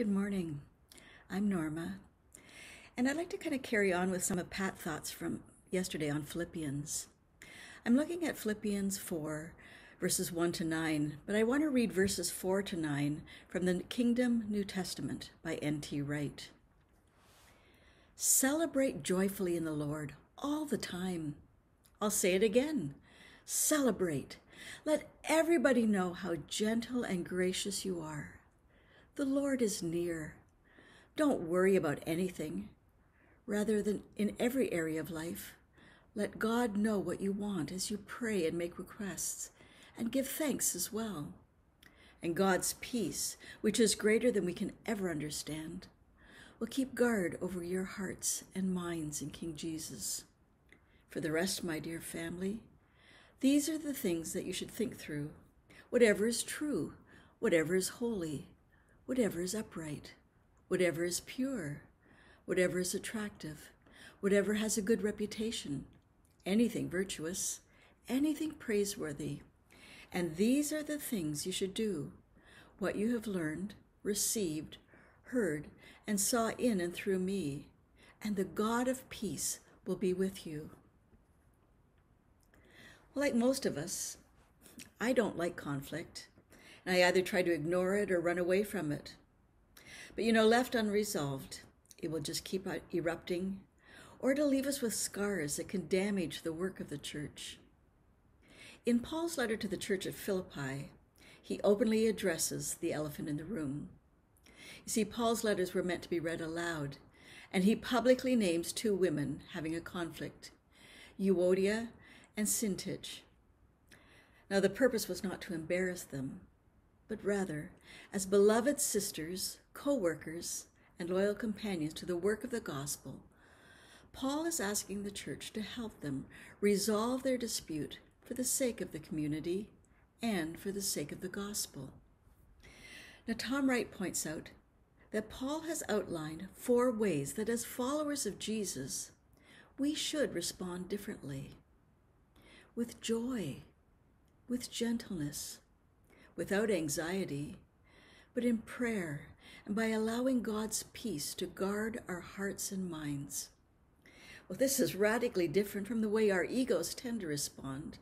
Good morning. I'm Norma, and I'd like to kind of carry on with some of Pat's thoughts from yesterday on Philippians. I'm looking at Philippians 4, verses 1 to 9, but I want to read verses 4 to 9 from the Kingdom New Testament by N.T. Wright. Celebrate joyfully in the Lord all the time. I'll say it again. Celebrate. Let everybody know how gentle and gracious you are. The Lord is near. Don't worry about anything. Rather than in every area of life, let God know what you want as you pray and make requests, and give thanks as well. And God's peace, which is greater than we can ever understand, will keep guard over your hearts and minds in King Jesus. For the rest, my dear family, these are the things that you should think through. Whatever is true, whatever is holy, whatever is upright, whatever is pure, whatever is attractive, whatever has a good reputation, anything virtuous, anything praiseworthy. And these are the things you should do what you have learned, received, heard, and saw in and through me, and the God of peace will be with you. Like most of us, I don't like conflict and I either try to ignore it or run away from it. But you know, left unresolved, it will just keep erupting, or it'll leave us with scars that can damage the work of the church. In Paul's letter to the church at Philippi, he openly addresses the elephant in the room. You see, Paul's letters were meant to be read aloud, and he publicly names two women having a conflict Euodia and Syntyche. Now, the purpose was not to embarrass them, but rather as beloved sisters, co workers, and loyal companions to the work of the gospel. Paul is asking the church to help them resolve their dispute for the sake of the community and for the sake of the gospel. Now, Tom Wright points out that Paul has outlined four ways that as followers of Jesus, we should respond differently with joy, with gentleness, without anxiety, but in prayer and by allowing God's peace to guard our hearts and minds. Well, this is radically different from the way our egos tend to respond.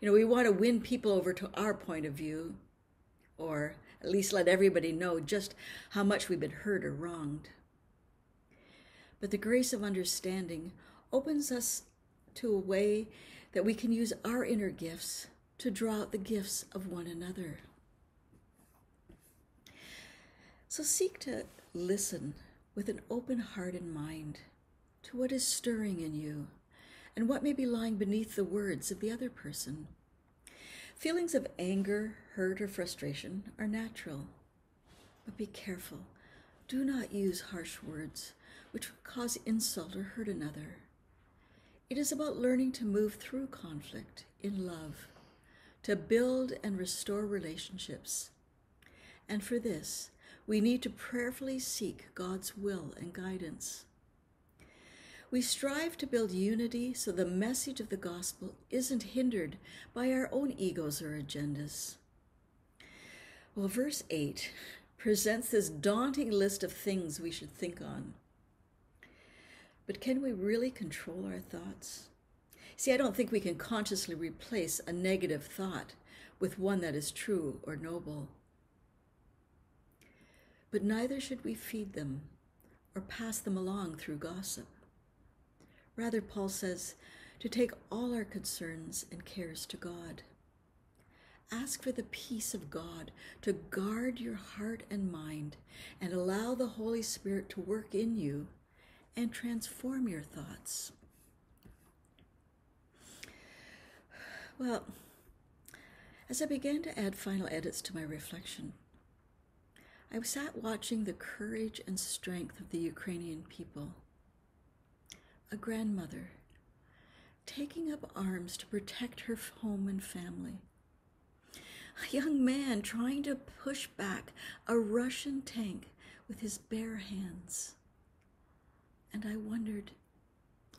You know, we want to win people over to our point of view, or at least let everybody know just how much we've been hurt or wronged. But the grace of understanding opens us to a way that we can use our inner gifts to draw out the gifts of one another. So seek to listen with an open heart and mind to what is stirring in you and what may be lying beneath the words of the other person. Feelings of anger, hurt, or frustration are natural, but be careful. Do not use harsh words which would cause insult or hurt another. It is about learning to move through conflict in love to build and restore relationships. And for this, we need to prayerfully seek God's will and guidance. We strive to build unity so the message of the gospel isn't hindered by our own egos or agendas. Well, verse 8 presents this daunting list of things we should think on. But can we really control our thoughts? See, I don't think we can consciously replace a negative thought with one that is true or noble. But neither should we feed them or pass them along through gossip. Rather, Paul says to take all our concerns and cares to God. Ask for the peace of God to guard your heart and mind and allow the Holy Spirit to work in you and transform your thoughts. Well, as I began to add final edits to my reflection, I sat watching the courage and strength of the Ukrainian people. A grandmother taking up arms to protect her home and family. A young man trying to push back a Russian tank with his bare hands. And I wondered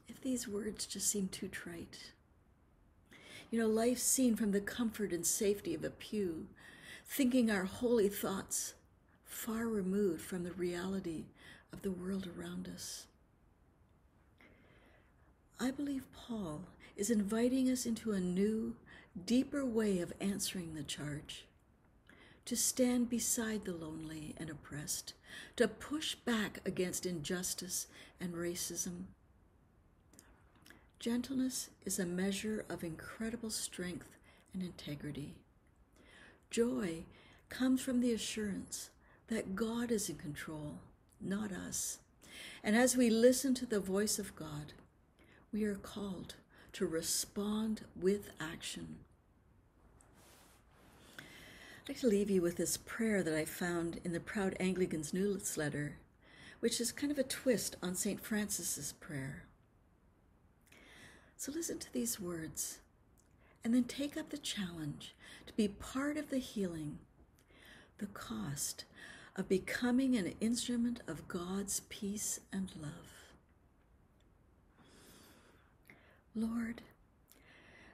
if these words just seemed too trite. You know, life seen from the comfort and safety of a pew, thinking our holy thoughts far removed from the reality of the world around us. I believe Paul is inviting us into a new, deeper way of answering the charge to stand beside the lonely and oppressed, to push back against injustice and racism. Gentleness is a measure of incredible strength and integrity. Joy comes from the assurance that God is in control, not us. And as we listen to the voice of God, we are called to respond with action. I'd like to leave you with this prayer that I found in the Proud Anglicans newsletter, which is kind of a twist on St. Francis's prayer. So listen to these words and then take up the challenge to be part of the healing, the cost of becoming an instrument of God's peace and love. Lord,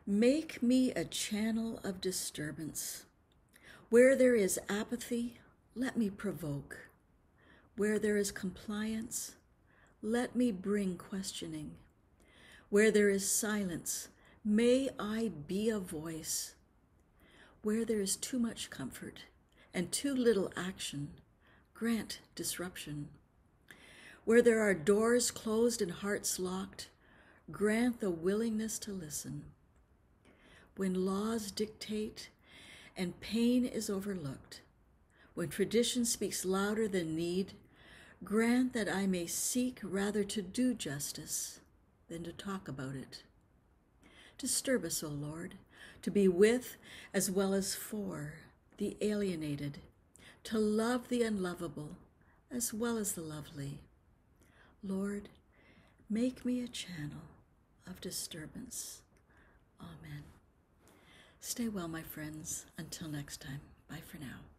make me a channel of disturbance. Where there is apathy, let me provoke. Where there is compliance, let me bring questioning. Where there is silence, may I be a voice. Where there is too much comfort and too little action, grant disruption. Where there are doors closed and hearts locked, grant the willingness to listen. When laws dictate and pain is overlooked, when tradition speaks louder than need, grant that I may seek rather to do justice than to talk about it. Disturb us, O Lord, to be with as well as for the alienated, to love the unlovable as well as the lovely. Lord, make me a channel of disturbance. Amen. Stay well, my friends. Until next time. Bye for now.